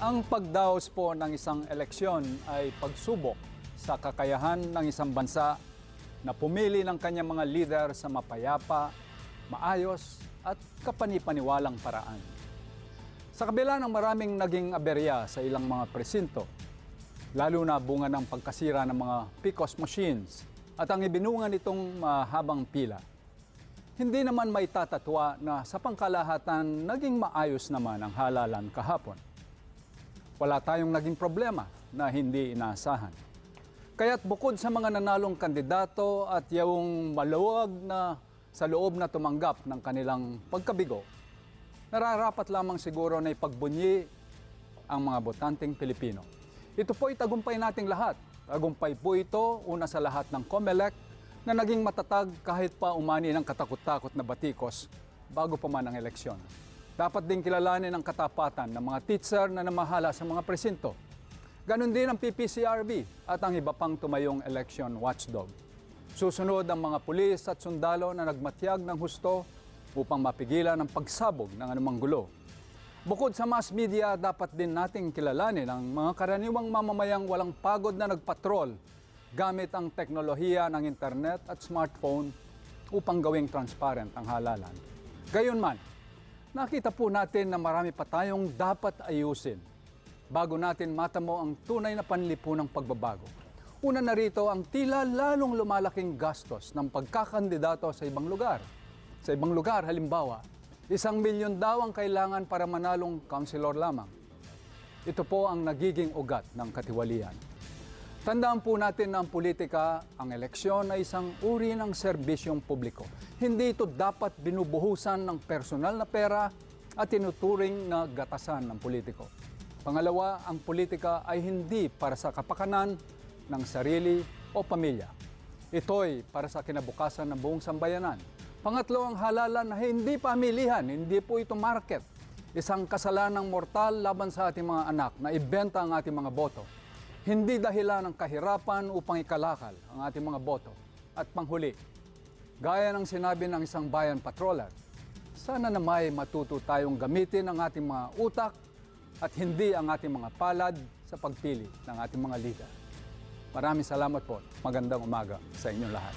Ang pagdaos po ng isang eleksyon ay pagsubok sa kakayahan ng isang bansa na pumili ng kanyang mga lider sa mapayapa, maayos at kapanipaniwalang paraan. Sa kabila ng maraming naging aberya sa ilang mga presinto, lalo na bunga ng pagkasira ng mga PCOS machines at ang ibinunga nitong mahabang pila, hindi naman may tatatwa na sa pangkalahatan naging maayos naman ang halalan kahapon. Wala tayong naging problema na hindi inaasahan. Kaya't bukod sa mga nanalong kandidato at yung maluwag na sa loob na tumanggap ng kanilang pagkabigo, nararapat lamang siguro na ipagbunyi ang mga botanteng Pilipino. Ito po tagumpay nating lahat. Tagumpay po ito una sa lahat ng COMELEC na naging matatag kahit pa umani ng katakot-takot na batikos bago pa man ang eleksyon. Dapat din kilalanin ang katapatan ng mga teacher na namahala sa mga presinto. Ganon din ang PPCRB at ang iba pang tumayong election watchdog. Susunod ang mga pulis at sundalo na nagmatyag ng husto upang mapigilan ang pagsabog ng anumang gulo. Bukod sa mass media, dapat din nating kilalanin ang mga karaniwang mamamayang walang pagod na nagpatrol gamit ang teknolohiya ng internet at smartphone upang gawing transparent ang halalan. Gayunman, nakita po natin na marami pa tayong dapat ayusin bago natin matamo ang tunay na panlipunang pagbabago. Una na rito ang tila lalong lumalaking gastos ng pagkakandidato sa ibang lugar. Sa ibang lugar, halimbawa, isang milyon daw ang kailangan para manalong councilor lamang. Ito po ang nagiging ugat ng katiwalian. Tandaan po natin na ang politika, ang eleksyon ay isang uri ng serbisyong publiko. Hindi ito dapat binubuhusan ng personal na pera at tinuturing na gatasan ng politiko. Pangalawa, ang politika ay hindi para sa kapakanan ng sarili o pamilya. Ito'y para sa kinabukasan ng buong sambayanan. Pangatlo, ang halalan na hindi pamilihan, hindi po ito market. Isang kasalanang mortal laban sa ating mga anak na ibenta ang ating mga boto. Hindi dahilan ng kahirapan upang ikalakal ang ating mga boto. At panghuli, gaya ng sinabi ng isang bayan patroller, sana na may matuto tayong gamitin ang ating mga utak at hindi ang ating mga palad sa pagpili ng ating mga lider. Maraming salamat po. Magandang umaga sa inyong lahat.